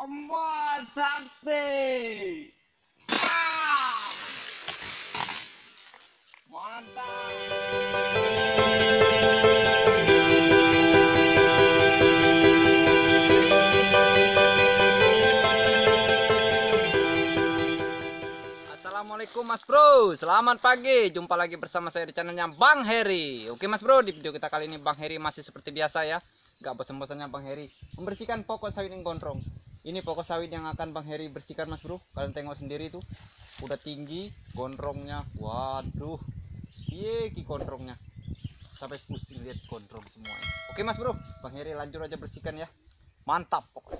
Ah! Assalamualaikum Mas Bro, selamat pagi. Jumpa lagi bersama saya di channelnya Bang Heri. Oke Mas Bro, di video kita kali ini Bang Heri masih seperti biasa ya. Gak bosan-bosannya Bang Heri membersihkan pokok sawit yang gondrong. Ini pokok sawit yang akan Bang Heri bersihkan Mas Bro. Kalian tengok sendiri tuh, udah tinggi gondrongnya. Waduh, iya ki gondrongnya. Sampai pusing lihat gondrong semuanya. Oke Mas Bro, Bang Heri lanjut aja bersihkan ya. Mantap pokoknya.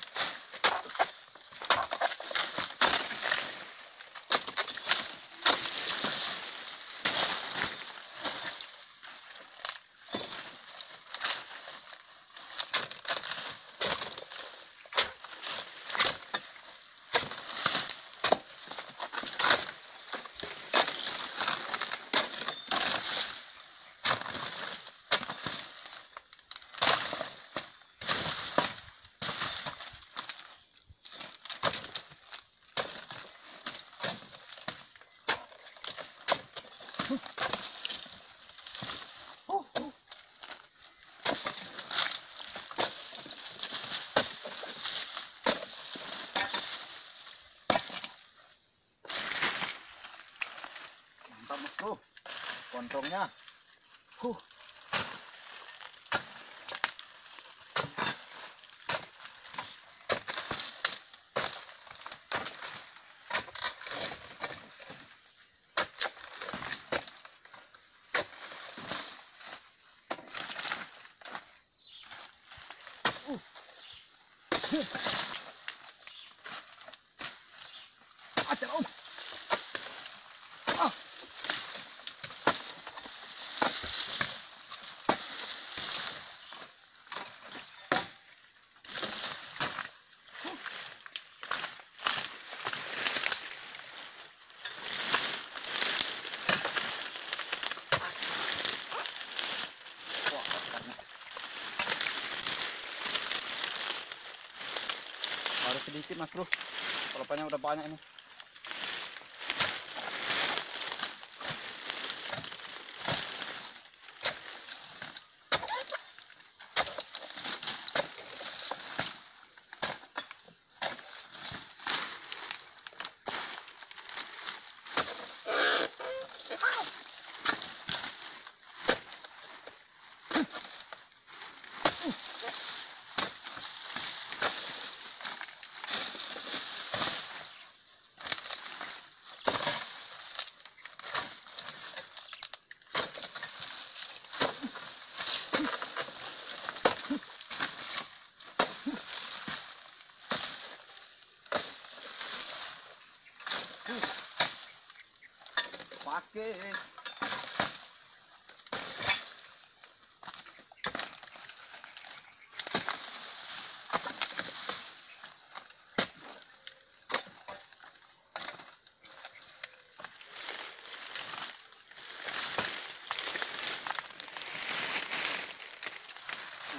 mantap mas bro kontrongnya huh. Sedikit mas bro. Kalau banyak udah banyak ini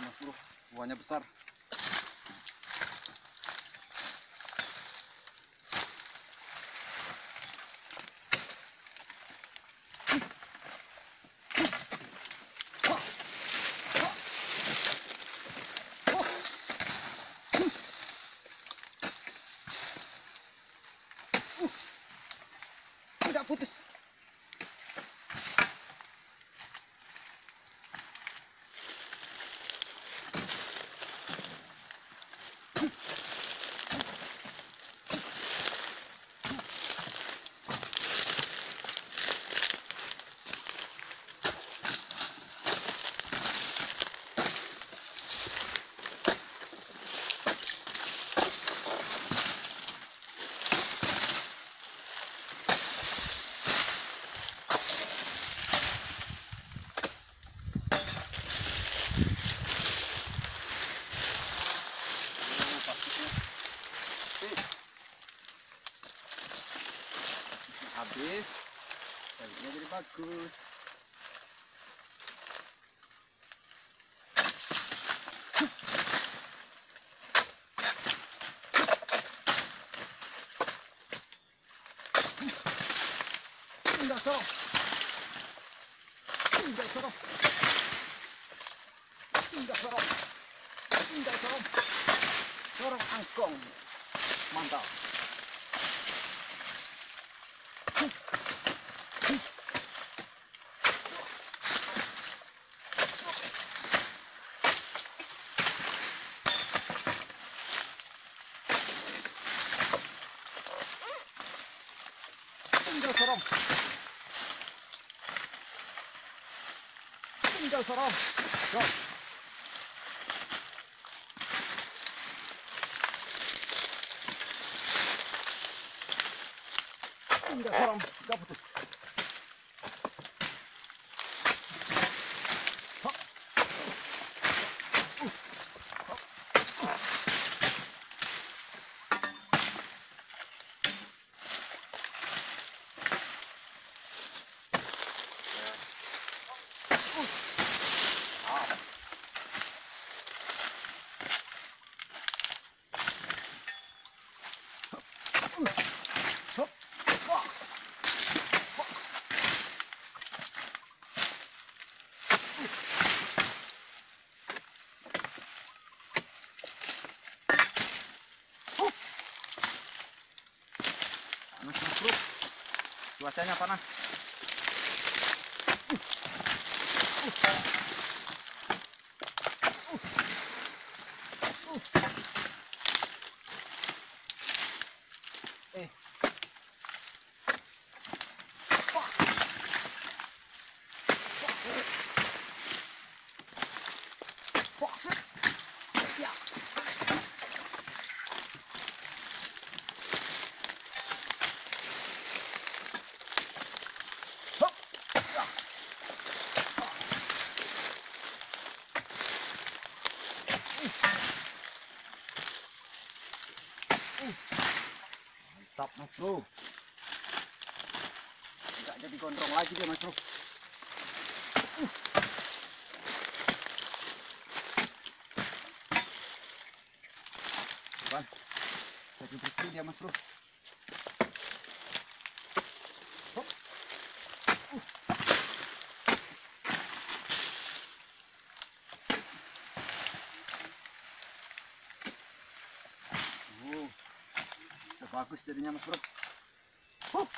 mas bro. Buahnya besar tidak putus tinggal sorok tinggal sorok sorok angkong mantap tinggal처럼 tinggal처럼 야. 이제 사람 까부터. Ooh. Cuacanya panas Eh. Mas bro. Nggak jadi gondrong lagi dia mas bro. Ban, jadi bersih dia mas bro bagus jadinya mas bro. Huh.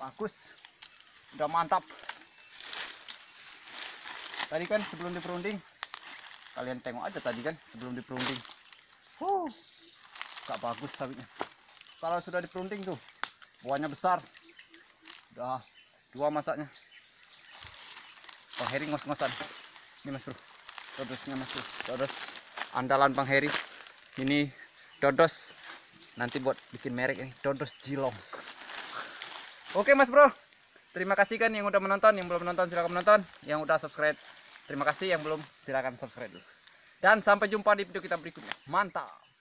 bagus. Udah mantap. Tadi kan sebelum diperunding kalian tengok aja tadi kan sebelum diperunding. Huh. Gak bagus sawitnya kalau sudah diperunding tuh buahnya besar. Udah dua masaknya. Bang Heri ngos-ngosan. Ini mas bro. Dodosnya mas bro. Dodos. Andalan Bang Heri. Ini dodos nanti buat bikin merek ini dodos jilong. Oke mas bro. Terima kasih kan yang udah menonton yang belum menonton silahkan menonton. Yang udah subscribe terima kasih. Yang belum silahkan subscribe dulu. Dan sampai jumpa di video kita berikutnya. Mantap